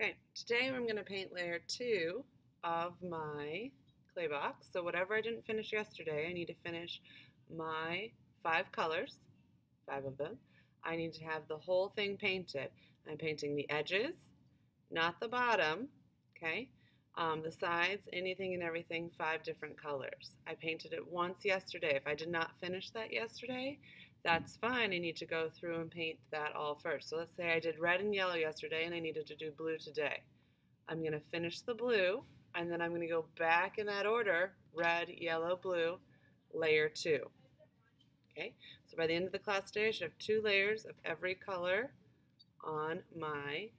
Okay, today I'm going to paint layer two of my clay box. So whatever I didn't finish yesterday, I need to finish my five colors, five of them. I need to have the whole thing painted. I'm painting the edges, not the bottom, okay? Um, the sides, anything and everything, five different colors. I painted it once yesterday. If I did not finish that yesterday, that's fine. I need to go through and paint that all first. So let's say I did red and yellow yesterday and I needed to do blue today. I'm going to finish the blue and then I'm going to go back in that order, red, yellow, blue, layer two. Okay, so by the end of the class today, I should have two layers of every color on my.